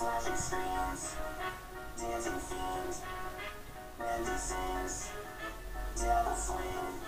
flashing screens, dancing devil swing.